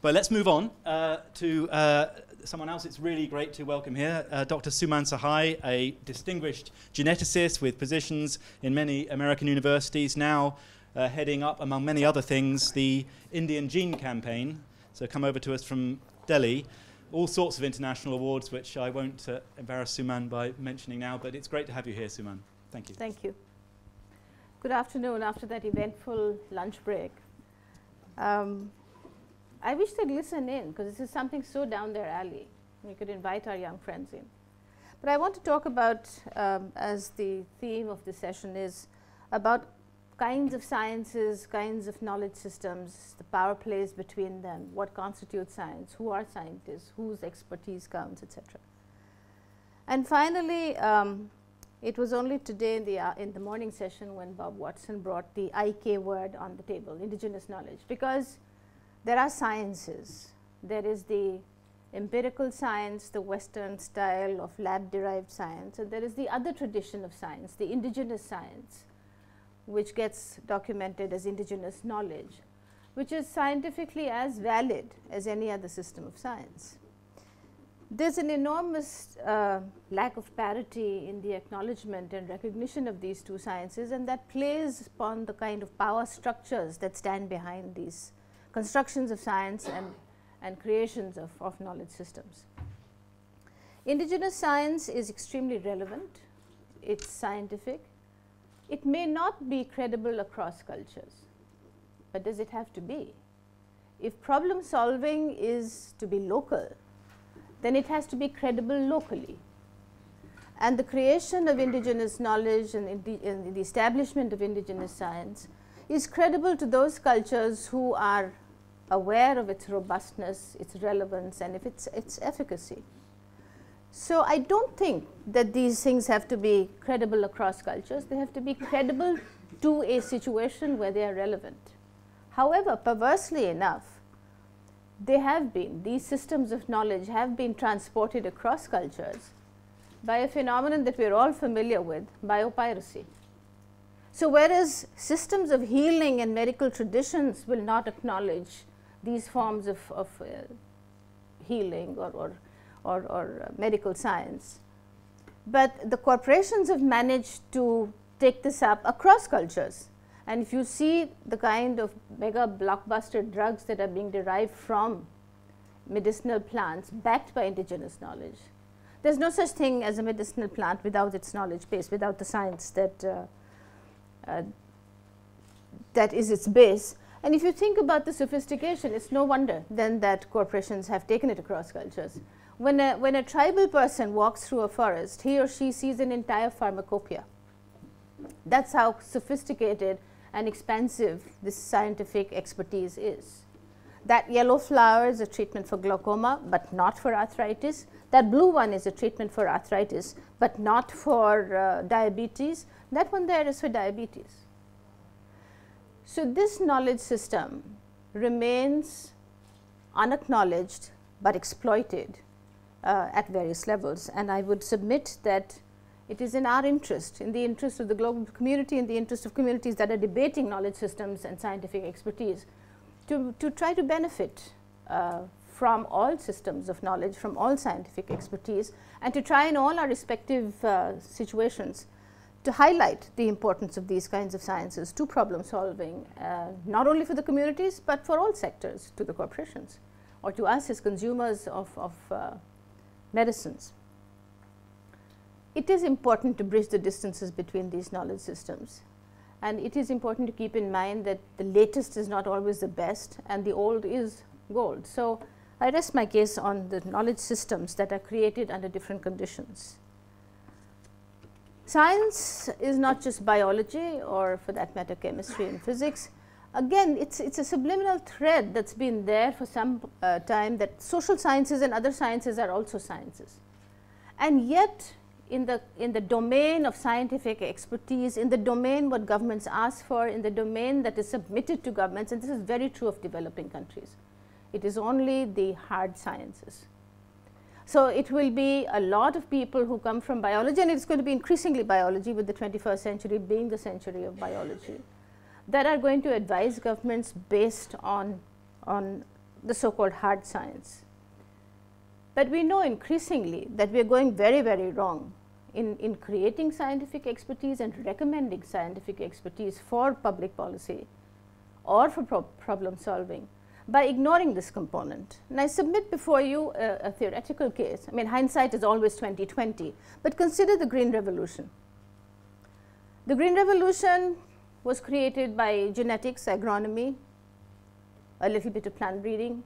But let's move on uh, to uh, someone else it's really great to welcome here, uh, Dr. Suman Sahai, a distinguished geneticist with positions in many American universities, now uh, heading up, among many other things, the Indian Gene Campaign. So come over to us from Delhi. All sorts of international awards, which I won't uh, embarrass Suman by mentioning now, but it's great to have you here, Suman. Thank you. Thank you. Good afternoon after that eventful lunch break. Um, I wish they'd listen in because this is something so down their alley. We could invite our young friends in. But I want to talk about, um, as the theme of the session is, about kinds of sciences, kinds of knowledge systems, the power plays between them, what constitutes science, who are scientists, whose expertise counts, etc. And finally, um, it was only today in the, uh, in the morning session when Bob Watson brought the IK word on the table, indigenous knowledge, because there are sciences. There is the empirical science, the Western style of lab derived science, and there is the other tradition of science, the indigenous science, which gets documented as indigenous knowledge, which is scientifically as valid as any other system of science. There's an enormous uh, lack of parity in the acknowledgement and recognition of these two sciences, and that plays upon the kind of power structures that stand behind these constructions of science and, and creations of, of knowledge systems. Indigenous science is extremely relevant, it's scientific. It may not be credible across cultures, but does it have to be? If problem solving is to be local, then it has to be credible locally. And the creation of indigenous knowledge and, and the establishment of indigenous science is credible to those cultures who are aware of its robustness, its relevance, and if its, its efficacy. So, I do not think that these things have to be credible across cultures, they have to be credible to a situation where they are relevant. However, perversely enough, they have been, these systems of knowledge have been transported across cultures by a phenomenon that we are all familiar with, biopiracy. So, whereas systems of healing and medical traditions will not acknowledge these forms of, of uh, healing or, or, or, or uh, medical science, but the corporations have managed to take this up across cultures. And if you see the kind of mega blockbuster drugs that are being derived from medicinal plants backed by indigenous knowledge, there is no such thing as a medicinal plant without its knowledge base, without the science that uh, uh, that is its base. And if you think about the sophistication, it's no wonder then that corporations have taken it across cultures. When a, when a tribal person walks through a forest, he or she sees an entire pharmacopoeia. That's how sophisticated and expansive this scientific expertise is. That yellow flower is a treatment for glaucoma, but not for arthritis. That blue one is a treatment for arthritis, but not for uh, diabetes. That one there is for diabetes. So, this knowledge system remains unacknowledged, but exploited uh, at various levels. And I would submit that it is in our interest, in the interest of the global community, in the interest of communities that are debating knowledge systems and scientific expertise, to, to try to benefit uh, from all systems of knowledge, from all scientific expertise, and to try in all our respective uh, situations to highlight the importance of these kinds of sciences to problem solving, uh, not only for the communities, but for all sectors, to the corporations or to us as consumers of, of uh, medicines. It is important to bridge the distances between these knowledge systems. And it is important to keep in mind that the latest is not always the best and the old is gold. So, I rest my case on the knowledge systems that are created under different conditions. Science is not just biology or for that matter chemistry and physics. Again, it's, it's a subliminal thread that's been there for some uh, time that social sciences and other sciences are also sciences. And yet, in the, in the domain of scientific expertise, in the domain what governments ask for, in the domain that is submitted to governments, and this is very true of developing countries, it is only the hard sciences. So, it will be a lot of people who come from biology and it is going to be increasingly biology with the 21st century being the century of biology that are going to advise governments based on, on the so-called hard science. But we know increasingly that we are going very, very wrong in, in creating scientific expertise and recommending scientific expertise for public policy or for pro problem solving by ignoring this component. And I submit before you a, a theoretical case. I mean, hindsight is always 2020, but consider the Green Revolution. The Green Revolution was created by genetics, agronomy, a little bit of plant breeding,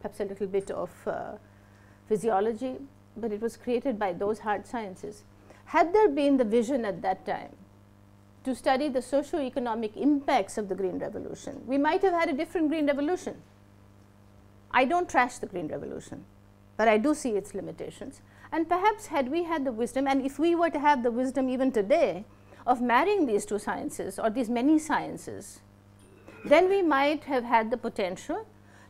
perhaps a little bit of uh, physiology, but it was created by those hard sciences. Had there been the vision at that time to study the socio-economic impacts of the Green Revolution, we might have had a different Green Revolution. I don't trash the Green Revolution, but I do see its limitations. And perhaps had we had the wisdom, and if we were to have the wisdom even today of marrying these two sciences or these many sciences, then we might have had the potential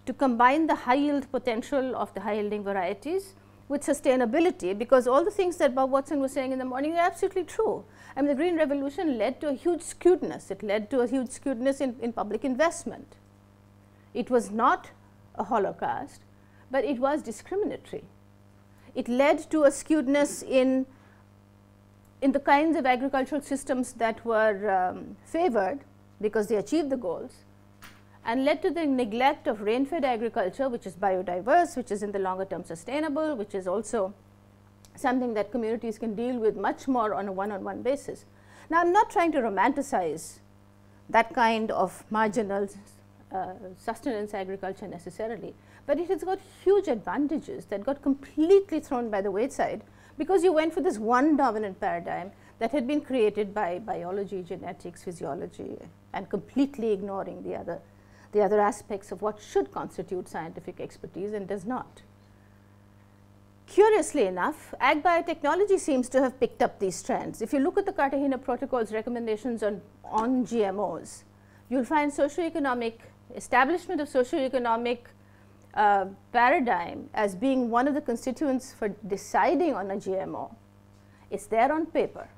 to combine the high yield potential of the high yielding varieties with sustainability because all the things that Bob Watson was saying in the morning are absolutely true. I mean the Green Revolution led to a huge skewedness, it led to a huge skewedness in, in public investment. It was not a holocaust, but it was discriminatory. It led to a skewedness in, in the kinds of agricultural systems that were um, favored because they achieved the goals and led to the neglect of rain-fed agriculture, which is biodiverse, which is in the longer term sustainable, which is also something that communities can deal with much more on a one-on-one -on -one basis. Now, I'm not trying to romanticize that kind of marginal uh, sustenance agriculture necessarily, but it has got huge advantages that got completely thrown by the wayside because you went for this one dominant paradigm that had been created by biology, genetics, physiology, and completely ignoring the other the other aspects of what should constitute scientific expertise and does not. Curiously enough, ag biotechnology seems to have picked up these trends. If you look at the Cartagena Protocol's recommendations on, on GMOs, you'll find socioeconomic establishment of socioeconomic uh, paradigm as being one of the constituents for deciding on a GMO. It's there on paper.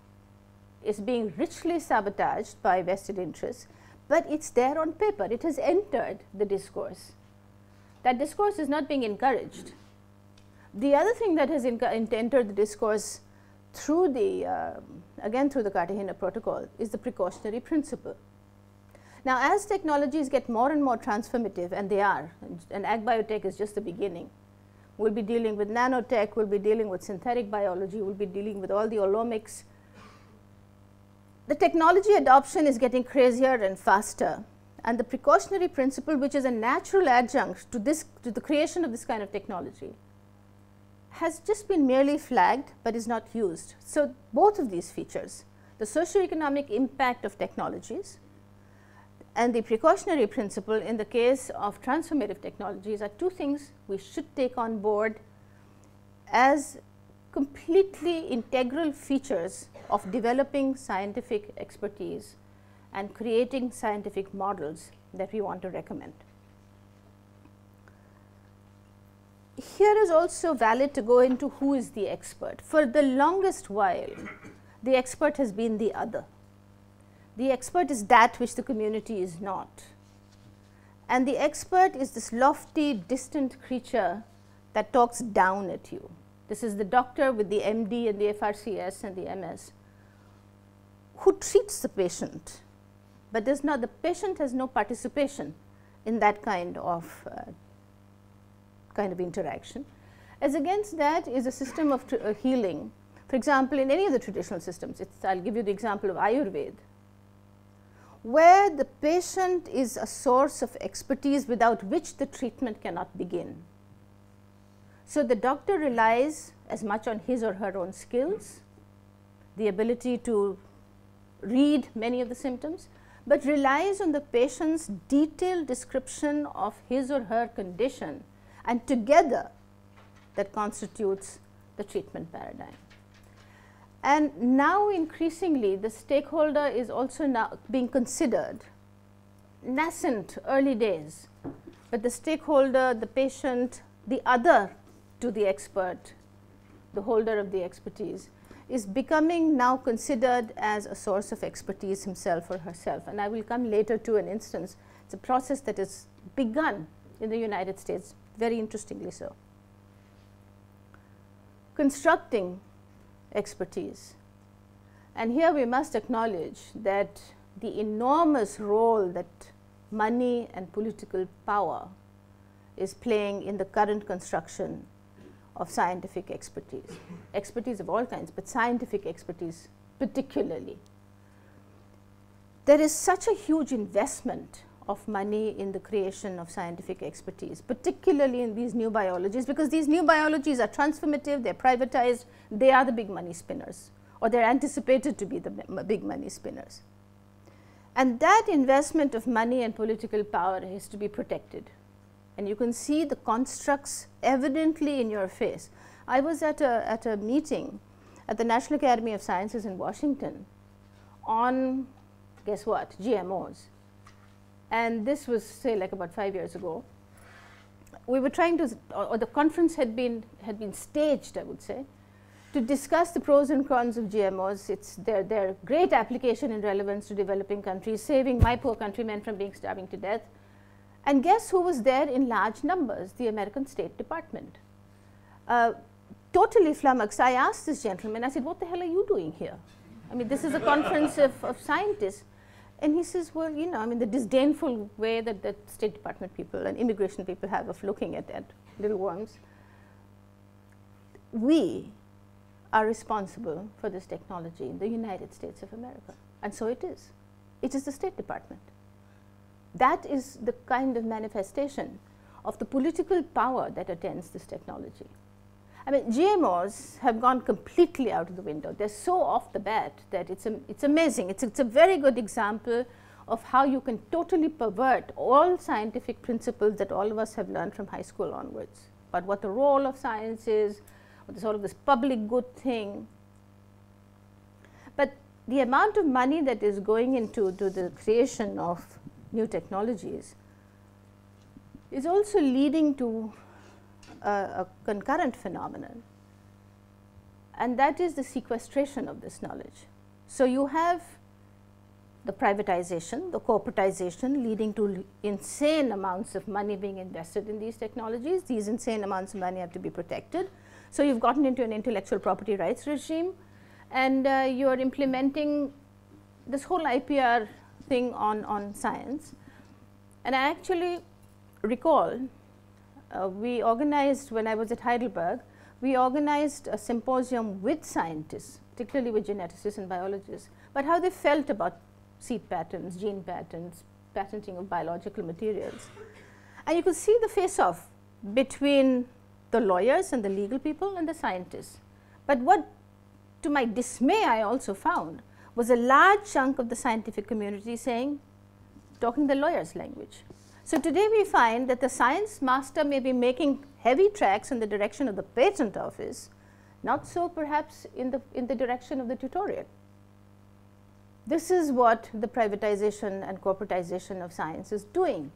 It's being richly sabotaged by vested interests but it's there on paper. It has entered the discourse. That discourse is not being encouraged. The other thing that has entered the discourse through the, uh, again through the Cartagena Protocol, is the precautionary principle. Now, as technologies get more and more transformative, and they are, and ag biotech is just the beginning, we'll be dealing with nanotech, we'll be dealing with synthetic biology, we'll be dealing with all the omics, the technology adoption is getting crazier and faster and the precautionary principle which is a natural adjunct to this to the creation of this kind of technology has just been merely flagged but is not used. So, both of these features the socio-economic impact of technologies and the precautionary principle in the case of transformative technologies are two things we should take on board as completely integral features of developing scientific expertise and creating scientific models that we want to recommend. Here is also valid to go into who is the expert. For the longest while, the expert has been the other. The expert is that which the community is not. And the expert is this lofty, distant creature that talks down at you. This is the doctor with the MD and the FRCS and the MS who treats the patient, but does not, the patient has no participation in that kind of uh, kind of interaction. As against that is a system of uh, healing. For example, in any of the traditional systems, it's I will give you the example of Ayurveda, where the patient is a source of expertise without which the treatment cannot begin. So, the doctor relies as much on his or her own skills, the ability to read many of the symptoms, but relies on the patient's detailed description of his or her condition and together that constitutes the treatment paradigm. And now increasingly the stakeholder is also now being considered nascent early days, but the stakeholder, the patient, the other to the expert, the holder of the expertise is becoming now considered as a source of expertise himself or herself. And I will come later to an instance. It's a process that has begun in the United States, very interestingly so. Constructing expertise. And here we must acknowledge that the enormous role that money and political power is playing in the current construction of scientific expertise, expertise of all kinds, but scientific expertise particularly. There is such a huge investment of money in the creation of scientific expertise, particularly in these new biologies, because these new biologies are transformative, they're privatized, they are the big money spinners, or they're anticipated to be the big money spinners. And that investment of money and political power is to be protected. And you can see the constructs evidently in your face. I was at a, at a meeting at the National Academy of Sciences in Washington on, guess what, GMOs. And this was, say, like about five years ago. We were trying to, or the conference had been, had been staged, I would say, to discuss the pros and cons of GMOs. It's their, their great application and relevance to developing countries, saving my poor countrymen from being starving to death. And guess who was there in large numbers? The American State Department. Uh, totally flummoxed, I asked this gentleman, I said, what the hell are you doing here? I mean, this is a conference of, of scientists. And he says, well, you know, I mean, the disdainful way that the State Department people and immigration people have of looking at, at little worms. We are responsible for this technology in the United States of America. And so it is. It is the State Department. That is the kind of manifestation of the political power that attends this technology. I mean, GMOs have gone completely out of the window. They're so off the bat that it's, it's amazing. It's, it's a very good example of how you can totally pervert all scientific principles that all of us have learned from high school onwards. But what the role of science is, what sort of this public good thing. But the amount of money that is going into to the creation of new technologies is also leading to a, a concurrent phenomenon and that is the sequestration of this knowledge. So, you have the privatization, the corporatization leading to insane amounts of money being invested in these technologies. These insane amounts of money have to be protected. So, you have gotten into an intellectual property rights regime and uh, you are implementing this whole IPR thing on, on science. And I actually recall uh, we organized, when I was at Heidelberg, we organized a symposium with scientists, particularly with geneticists and biologists, but how they felt about seed patterns, gene patterns, patenting of biological materials. And you could see the face-off between the lawyers and the legal people and the scientists. But what, to my dismay, I also found was a large chunk of the scientific community saying, talking the lawyer's language. So today we find that the science master may be making heavy tracks in the direction of the patent office, not so perhaps in the, in the direction of the tutorial. This is what the privatization and corporatization of science is doing.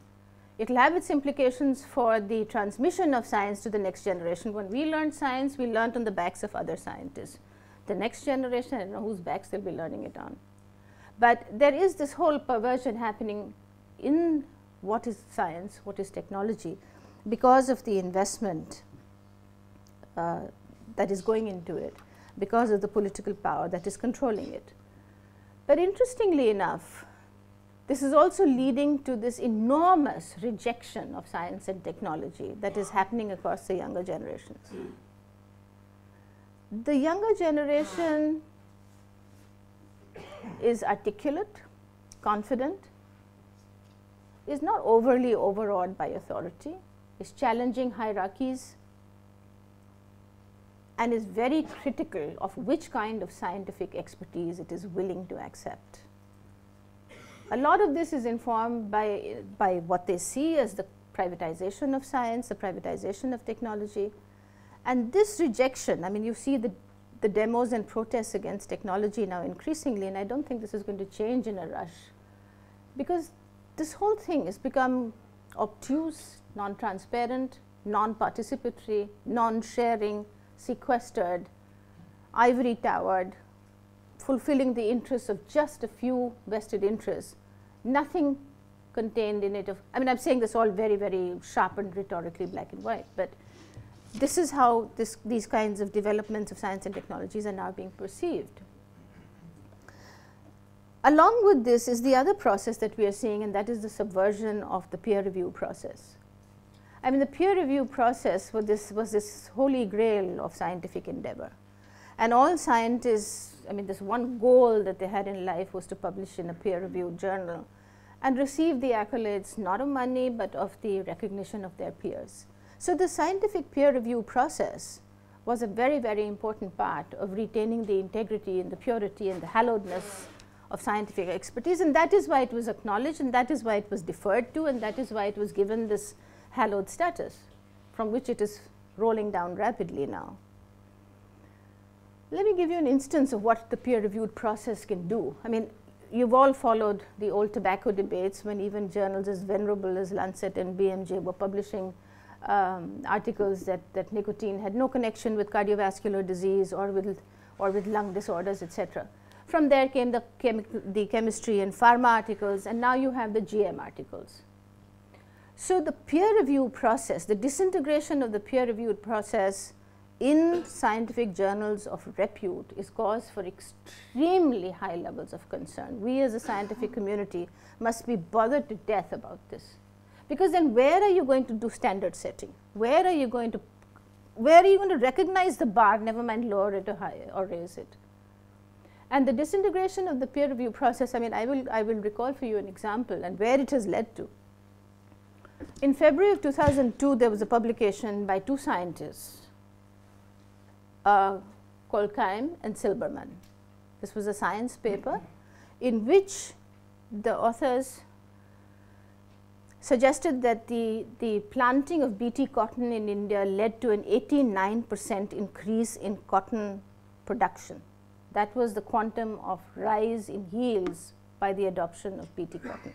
It will have its implications for the transmission of science to the next generation. When we learned science, we learned on the backs of other scientists. The next generation, I don't know whose backs they'll be learning it on. But there is this whole perversion happening in what is science, what is technology, because of the investment uh, that is going into it, because of the political power that is controlling it. But interestingly enough, this is also leading to this enormous rejection of science and technology that is happening across the younger generations. The younger generation is articulate, confident, is not overly overawed by authority, is challenging hierarchies and is very critical of which kind of scientific expertise it is willing to accept. A lot of this is informed by, by what they see as the privatization of science, the privatization of technology. And this rejection, I mean, you see the, the demos and protests against technology now increasingly, and I don't think this is going to change in a rush. Because this whole thing has become obtuse, non-transparent, non-participatory, non-sharing, sequestered, ivory towered, fulfilling the interests of just a few vested interests, nothing contained in it of, I mean, I'm saying this all very, very sharp and rhetorically black and white, but this is how this, these kinds of developments of science and technologies are now being perceived. Along with this is the other process that we are seeing, and that is the subversion of the peer review process. I mean, the peer review process was this, was this holy grail of scientific endeavor. And all scientists, I mean, this one goal that they had in life was to publish in a peer reviewed journal and receive the accolades not of money but of the recognition of their peers. So, the scientific peer review process was a very, very important part of retaining the integrity and the purity and the hallowedness of scientific expertise and that is why it was acknowledged and that is why it was deferred to and that is why it was given this hallowed status from which it is rolling down rapidly now. Let me give you an instance of what the peer reviewed process can do. I mean, you've all followed the old tobacco debates when even journals as venerable as Lancet and BMJ were publishing um, articles that, that nicotine had no connection with cardiovascular disease or with, or with lung disorders, etc. From there came the, the chemistry and pharma articles, and now you have the GM articles. So, the peer review process, the disintegration of the peer reviewed process in scientific journals of repute is cause for extremely high levels of concern. We as a scientific community must be bothered to death about this. Because then where are you going to do standard setting? Where are you going to, where are you going to recognize the bar, never mind lower it or, higher, or raise it? And the disintegration of the peer review process, I mean, I will, I will recall for you an example and where it has led to. In February of 2002, there was a publication by two scientists uh, and Zilberman. This was a science paper in which the authors suggested that the, the planting of BT cotton in India led to an 89 percent increase in cotton production. That was the quantum of rise in yields by the adoption of BT cotton.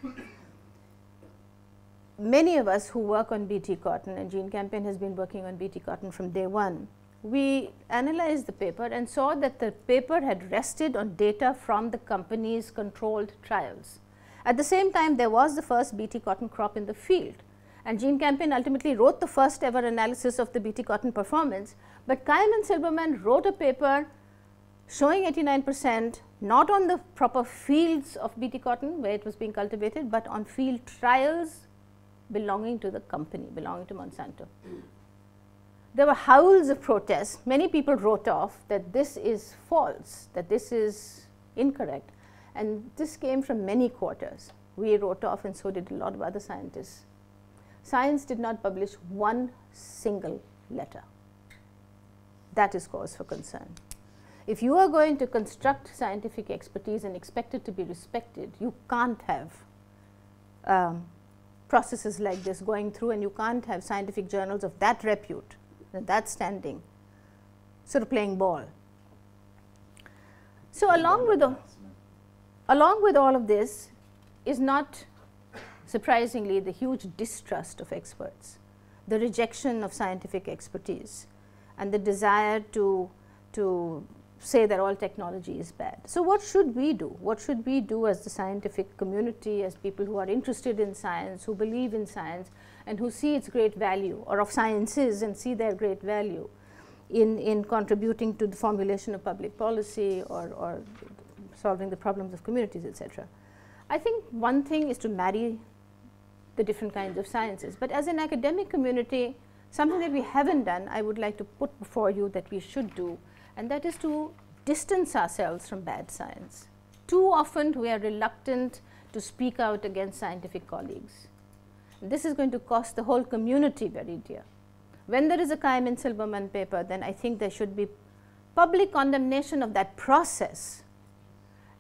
Many of us who work on BT cotton, and Gene Campaign has been working on BT cotton from day one, we analyzed the paper and saw that the paper had rested on data from the company's controlled trials. At the same time, there was the first BT cotton crop in the field. And Gene Campaign ultimately wrote the first ever analysis of the BT cotton performance. But Qaim and Zilberman wrote a paper showing 89 percent not on the proper fields of BT cotton where it was being cultivated, but on field trials belonging to the company, belonging to Monsanto. There were howls of protest. Many people wrote off that this is false, that this is incorrect. And this came from many quarters. We wrote off, and so did a lot of other scientists. Science did not publish one single letter. That is cause for concern. If you are going to construct scientific expertise and expect it to be respected, you can't have um, processes like this going through and you can't have scientific journals of that repute, and that standing, sort of playing ball. So along with, the, along with all of this is not surprisingly the huge distrust of experts, the rejection of scientific expertise and the desire to, to say that all technology is bad. So, what should we do? What should we do as the scientific community, as people who are interested in science, who believe in science, and who see its great value, or of sciences and see their great value in, in contributing to the formulation of public policy or, or solving the problems of communities, etc. I think one thing is to marry the different kinds of sciences, but as an academic community, something that we haven't done, I would like to put before you that we should do and that is to distance ourselves from bad science. Too often we are reluctant to speak out against scientific colleagues. This is going to cost the whole community very dear. When there is a Qaim and Zilberman paper, then I think there should be public condemnation of that process.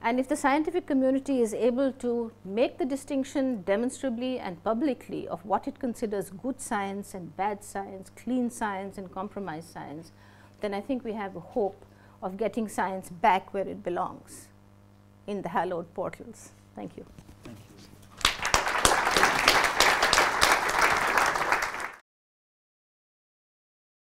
And if the scientific community is able to make the distinction demonstrably and publicly of what it considers good science and bad science, clean science and compromised science, then I think we have a hope of getting science back where it belongs in the hallowed portals. Thank you.